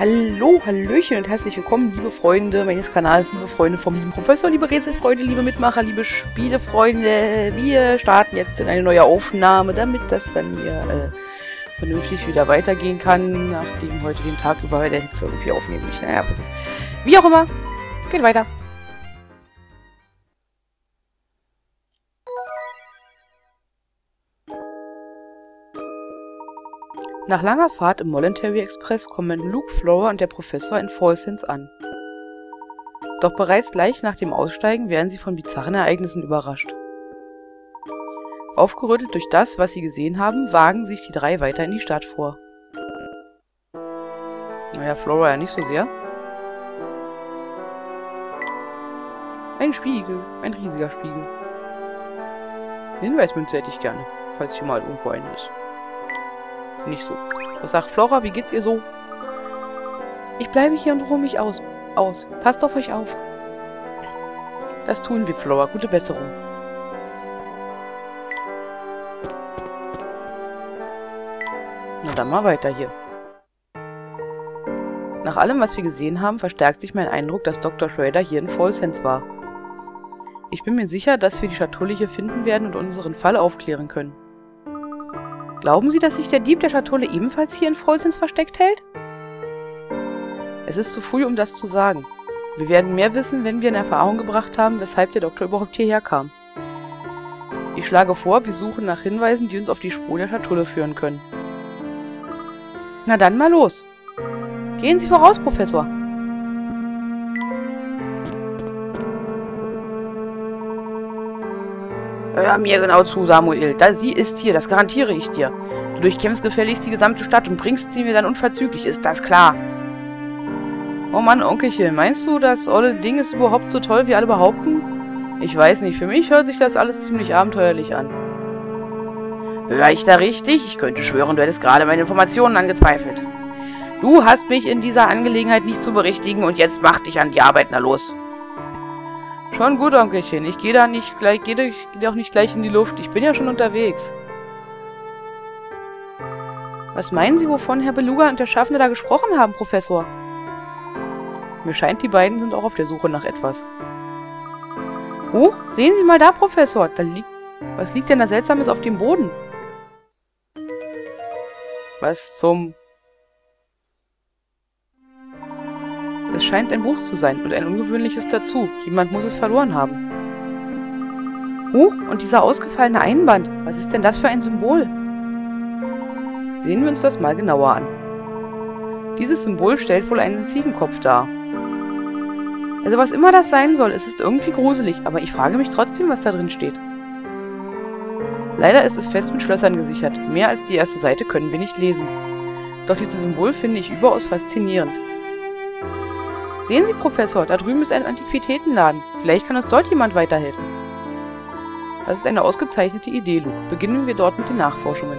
Hallo, Hallöchen und herzlich willkommen, liebe Freunde meines Kanals, liebe Freunde vom lieben Professor, liebe Rätselfreunde, liebe Mitmacher, liebe Spielefreunde. Wir starten jetzt in eine neue Aufnahme, damit das dann hier äh, vernünftig wieder weitergehen kann, nachdem heute den Tag über der Hitze irgendwie aufnehmen. Naja, was ist. Wie auch immer, geht weiter. Nach langer Fahrt im Mollentary Express kommen Luke, Flora und der Professor in Fallsens an. Doch bereits gleich nach dem Aussteigen werden sie von bizarren Ereignissen überrascht. Aufgerüttelt durch das, was sie gesehen haben, wagen sich die drei weiter in die Stadt vor. Naja, Flora ja nicht so sehr. Ein Spiegel, ein riesiger Spiegel. Hinweismünze hätte ich gerne, falls hier mal irgendwo eine ist nicht so. Was sagt Flora? Wie geht's ihr so? Ich bleibe hier und ruhe mich aus. aus. Passt auf euch auf. Das tun wir, Flora. Gute Besserung. Na dann mal weiter hier. Nach allem, was wir gesehen haben, verstärkt sich mein Eindruck, dass Dr. Schrader hier in Fallsense war. Ich bin mir sicher, dass wir die Schatulle hier finden werden und unseren Fall aufklären können. Glauben Sie, dass sich der Dieb der Schatulle ebenfalls hier in Freusens versteckt hält? Es ist zu früh, um das zu sagen. Wir werden mehr wissen, wenn wir in Erfahrung gebracht haben, weshalb der Doktor überhaupt hierher kam. Ich schlage vor, wir suchen nach Hinweisen, die uns auf die Spur der Schatulle führen können. Na dann mal los. Gehen Sie voraus, Professor. Hör mir genau zu, Samuel. Da sie ist hier, das garantiere ich dir. Du durchkämmst gefälligst die gesamte Stadt und bringst sie mir dann unverzüglich, ist das klar? Oh Mann, Onkelchen, meinst du, das olle Ding ist überhaupt so toll, wie alle behaupten? Ich weiß nicht, für mich hört sich das alles ziemlich abenteuerlich an. Hör ich da richtig? Ich könnte schwören, du hättest gerade meine Informationen angezweifelt. Du hast mich in dieser Angelegenheit nicht zu berichtigen und jetzt mach dich an die Arbeit, na los. Schon gut, Onkelchen. Ich gehe da nicht gleich, gehe geh auch nicht gleich in die Luft. Ich bin ja schon unterwegs. Was meinen Sie, wovon Herr Beluga und der Schaffner da gesprochen haben, Professor? Mir scheint, die beiden sind auch auf der Suche nach etwas. Oh, sehen Sie mal da, Professor. Da liegt... Was liegt denn da Seltsames auf dem Boden? Was zum... Es scheint ein Buch zu sein und ein ungewöhnliches dazu. Jemand muss es verloren haben. Huch, und dieser ausgefallene Einband. Was ist denn das für ein Symbol? Sehen wir uns das mal genauer an. Dieses Symbol stellt wohl einen Ziegenkopf dar. Also was immer das sein soll, es ist irgendwie gruselig, aber ich frage mich trotzdem, was da drin steht. Leider ist es fest mit Schlössern gesichert. Mehr als die erste Seite können wir nicht lesen. Doch dieses Symbol finde ich überaus faszinierend. Sehen Sie, Professor, da drüben ist ein Antiquitätenladen. Vielleicht kann uns dort jemand weiterhelfen. Das ist eine ausgezeichnete Idee, Luke. Beginnen wir dort mit den Nachforschungen.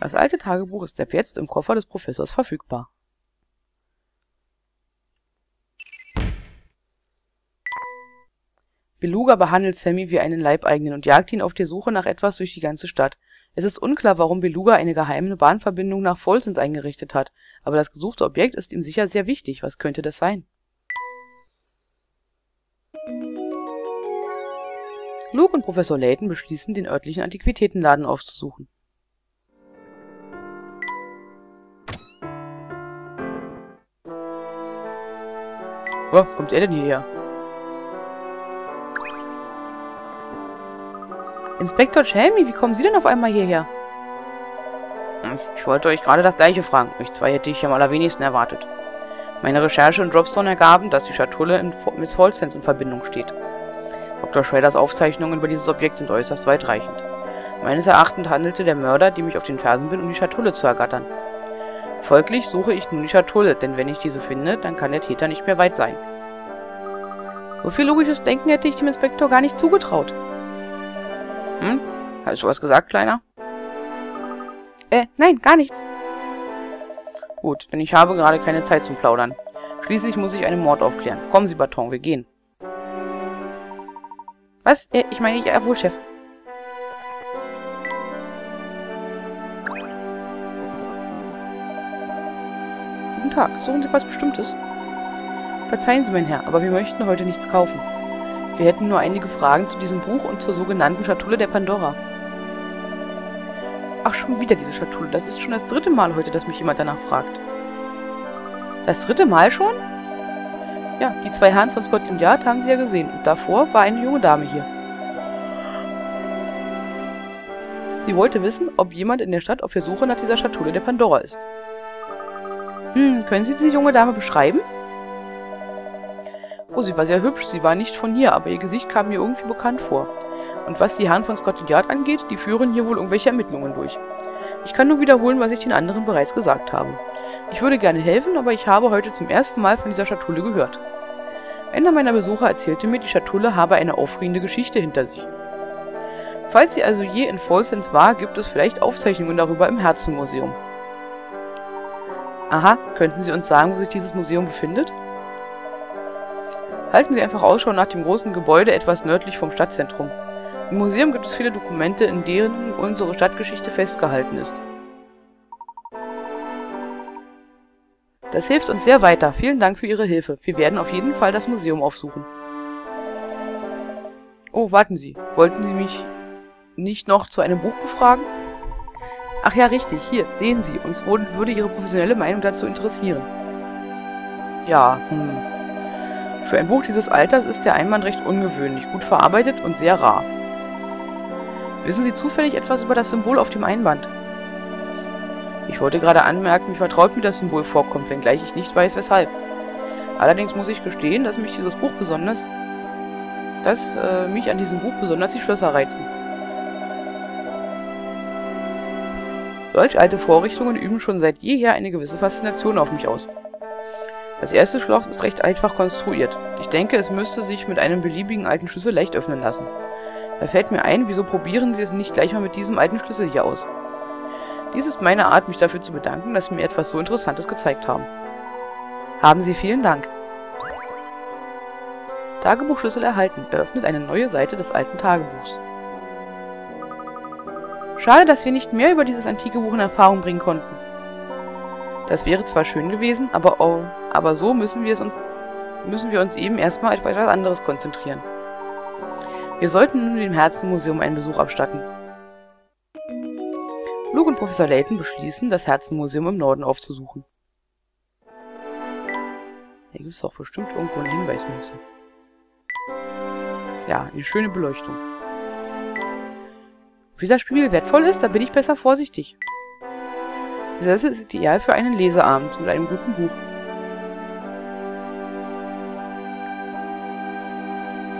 Das alte Tagebuch ist ab jetzt im Koffer des Professors verfügbar. Beluga behandelt Sammy wie einen Leibeigenen und jagt ihn auf der Suche nach etwas durch die ganze Stadt. Es ist unklar, warum Beluga eine geheime Bahnverbindung nach Folsens eingerichtet hat, aber das gesuchte Objekt ist ihm sicher sehr wichtig. Was könnte das sein? Luke und Professor Layton beschließen, den örtlichen Antiquitätenladen aufzusuchen. Wo kommt er denn hierher? Inspektor Chelmy, wie kommen Sie denn auf einmal hierher? Hm, ich wollte euch gerade das gleiche fragen. Euch zwei hätte ich am allerwenigsten erwartet. Meine Recherche in Dropstone ergaben, dass die Schatulle in Miss Holsense in Verbindung steht. Dr. Schraders Aufzeichnungen über dieses Objekt sind äußerst weitreichend. Meines Erachtens handelte der Mörder, dem ich auf den Fersen bin, um die Schatulle zu ergattern. Folglich suche ich nun die Schatulle, denn wenn ich diese finde, dann kann der Täter nicht mehr weit sein. So viel logisches Denken hätte ich dem Inspektor gar nicht zugetraut. Hm? Hast du was gesagt, Kleiner? Äh, nein, gar nichts. Gut, denn ich habe gerade keine Zeit zum Plaudern. Schließlich muss ich einen Mord aufklären. Kommen Sie, Baton, wir gehen. Was? Äh, ich meine, ja, wohl, Chef. Guten Tag, suchen Sie was Bestimmtes? Verzeihen Sie, mein Herr, aber wir möchten heute nichts kaufen. Wir hätten nur einige Fragen zu diesem Buch und zur sogenannten Schatulle der Pandora. Ach, schon wieder diese Schatulle. Das ist schon das dritte Mal heute, dass mich jemand danach fragt. Das dritte Mal schon? Ja, die zwei Herren von Scotland Yard haben Sie ja gesehen. Und davor war eine junge Dame hier. Sie wollte wissen, ob jemand in der Stadt auf der Suche nach dieser Schatulle der Pandora ist. Hm, können Sie diese junge Dame beschreiben? Oh, sie war sehr hübsch. Sie war nicht von hier, aber ihr Gesicht kam mir irgendwie bekannt vor. Und was die Herren von Scotland Yard angeht, die führen hier wohl irgendwelche Ermittlungen durch. Ich kann nur wiederholen, was ich den anderen bereits gesagt habe. Ich würde gerne helfen, aber ich habe heute zum ersten Mal von dieser Schatulle gehört. Einer meiner Besucher erzählte mir, die Schatulle habe eine aufregende Geschichte hinter sich. Falls sie also je in Folsens war, gibt es vielleicht Aufzeichnungen darüber im Herzenmuseum. Aha, könnten Sie uns sagen, wo sich dieses Museum befindet? Halten Sie einfach Ausschau nach dem großen Gebäude etwas nördlich vom Stadtzentrum. Im Museum gibt es viele Dokumente, in denen unsere Stadtgeschichte festgehalten ist. Das hilft uns sehr weiter. Vielen Dank für Ihre Hilfe. Wir werden auf jeden Fall das Museum aufsuchen. Oh, warten Sie. Wollten Sie mich nicht noch zu einem Buch befragen? Ach ja, richtig. Hier, sehen Sie. Uns würde Ihre professionelle Meinung dazu interessieren. Ja, hm. Für ein Buch dieses Alters ist der Einband recht ungewöhnlich, gut verarbeitet und sehr rar. Wissen Sie zufällig etwas über das Symbol auf dem Einband? Ich wollte gerade anmerken, wie vertraut mir das Symbol vorkommt, wenngleich ich nicht weiß, weshalb. Allerdings muss ich gestehen, dass mich dieses Buch besonders... dass äh, mich an diesem Buch besonders die Schlösser reizen. Solch alte Vorrichtungen üben schon seit jeher eine gewisse Faszination auf mich aus. Das erste Schloss ist recht einfach konstruiert. Ich denke, es müsste sich mit einem beliebigen alten Schlüssel leicht öffnen lassen. Da fällt mir ein, wieso probieren Sie es nicht gleich mal mit diesem alten Schlüssel hier aus? Dies ist meine Art, mich dafür zu bedanken, dass Sie mir etwas so Interessantes gezeigt haben. Haben Sie vielen Dank. Tagebuchschlüssel erhalten. Eröffnet eine neue Seite des alten Tagebuchs. Schade, dass wir nicht mehr über dieses antike Buch in Erfahrung bringen konnten. Das wäre zwar schön gewesen, aber, oh, aber so müssen wir, es uns, müssen wir uns eben erstmal auf etwas anderes konzentrieren. Wir sollten nun dem Herzenmuseum einen Besuch abstatten. Luke und Professor Layton beschließen, das Herzenmuseum im Norden aufzusuchen. Hier gibt es doch bestimmt irgendwo einen Hinweis müssen. Ja, eine schöne Beleuchtung. Ob dieser Spiegel wertvoll ist, da bin ich besser vorsichtig. Die Sessel ist ideal für einen Leseabend mit einem guten Buch.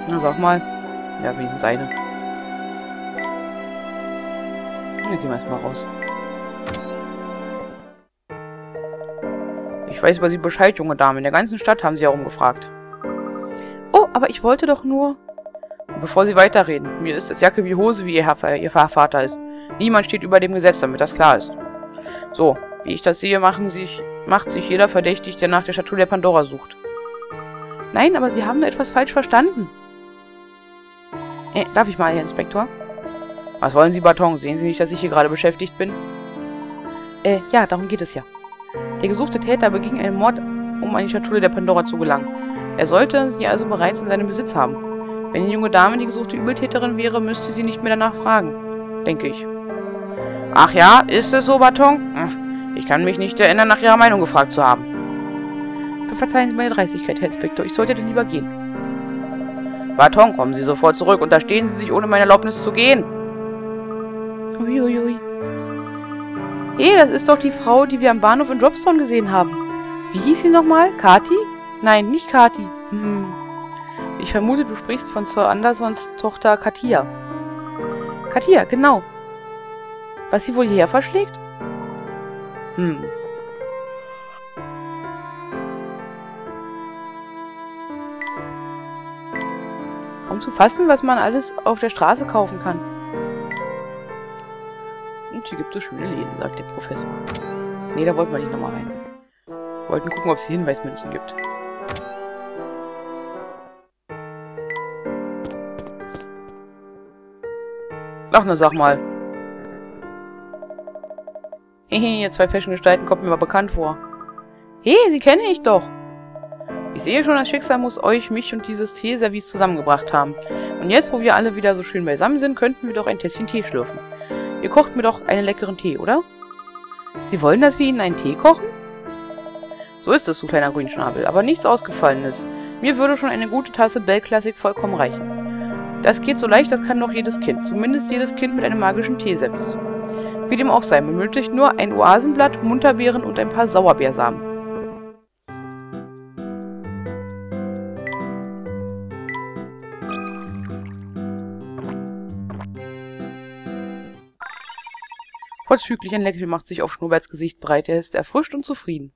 Na, sag mal. Ja, wenigstens eine. Dann gehen wir erstmal raus. Ich weiß über Sie Bescheid, junge Dame. In der ganzen Stadt haben Sie herumgefragt. Oh, aber ich wollte doch nur... bevor Sie weiterreden, mir ist es Jacke wie Hose, wie Ihr, Herr, Ihr Vater ist. Niemand steht über dem Gesetz, damit das klar ist. So, wie ich das sehe, sich, macht sich jeder verdächtig, der nach der Schatulle der Pandora sucht. Nein, aber Sie haben da etwas falsch verstanden. Äh, darf ich mal, Herr Inspektor? Was wollen Sie, Baton? Sehen Sie nicht, dass ich hier gerade beschäftigt bin? Äh, ja, darum geht es ja. Der gesuchte Täter beging einen Mord, um an die Schatulle der Pandora zu gelangen. Er sollte sie also bereits in seinem Besitz haben. Wenn die junge Dame die gesuchte Übeltäterin wäre, müsste sie nicht mehr danach fragen. Denke ich. Ach ja, ist es so, Baton? Hm, ich kann mich nicht erinnern, nach Ihrer Meinung gefragt zu haben. Verzeihen Sie meine Dreistigkeit, Herr Inspektor. Ich sollte denn lieber gehen. Baton, kommen Sie sofort zurück. Unterstehen Sie sich, ohne meine Erlaubnis zu gehen. Uiuiui. Ui, ui. Hey, das ist doch die Frau, die wir am Bahnhof in Dropstone gesehen haben. Wie hieß sie nochmal? Kati? Nein, nicht Kati. Hm. Ich vermute, du sprichst von Sir Andersons Tochter Katia. Katia, genau. Was sie wohl hierher verschlägt? Hm. Kaum zu fassen, was man alles auf der Straße kaufen kann. Und hier gibt es schöne Läden, sagt der Professor. Nee, da wollten wir nicht nochmal rein. Wir wollten gucken, ob es hier Hinweismünzen gibt. Ach, na sag mal. Hehe, zwei Fashion-Gestalten kommt mir mal bekannt vor. Hey, sie kenne ich doch. Ich sehe schon, das Schicksal muss euch, mich und dieses Teeservice zusammengebracht haben. Und jetzt, wo wir alle wieder so schön beisammen sind, könnten wir doch ein Tässchen Tee schlürfen. Ihr kocht mir doch einen leckeren Tee, oder? Sie wollen, dass wir Ihnen einen Tee kochen? So ist es, du kleiner Grünschnabel, aber nichts Ausgefallenes. Mir würde schon eine gute Tasse Bell Classic vollkommen reichen. Das geht so leicht, das kann doch jedes Kind. Zumindest jedes Kind mit einem magischen Teeservice. Wie dem auch sei, man benötigt nur ein Oasenblatt, Munterbeeren und ein paar Sauerbeersamen. Vorzüglich ein Lächeln macht sich auf Schnurrbarts Gesicht breit. Er ist erfrischt und zufrieden.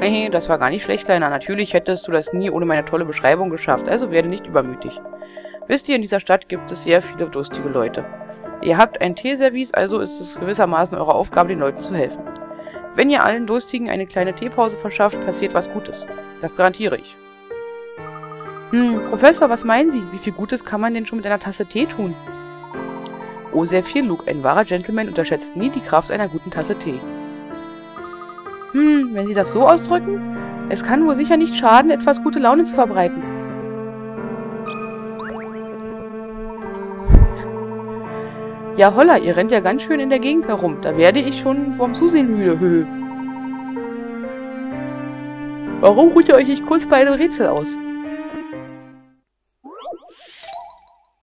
Hey, das war gar nicht schlecht, Kleiner. Natürlich hättest du das nie ohne meine tolle Beschreibung geschafft, also werde nicht übermütig. Wisst ihr, in dieser Stadt gibt es sehr viele durstige Leute. Ihr habt ein Teeservice, also ist es gewissermaßen eure Aufgabe, den Leuten zu helfen. Wenn ihr allen Durstigen eine kleine Teepause verschafft, passiert was Gutes. Das garantiere ich. Hm, Professor, was meinen Sie? Wie viel Gutes kann man denn schon mit einer Tasse Tee tun? Oh, sehr viel, Luke. Ein wahrer Gentleman unterschätzt nie die Kraft einer guten Tasse Tee. Hm, wenn Sie das so ausdrücken? Es kann wohl sicher nicht schaden, etwas gute Laune zu verbreiten. Ja, holla, ihr rennt ja ganz schön in der Gegend herum. Da werde ich schon vorm Zusehen müde. Höhö. Warum ruht ihr euch nicht kurz bei einem Rätsel aus?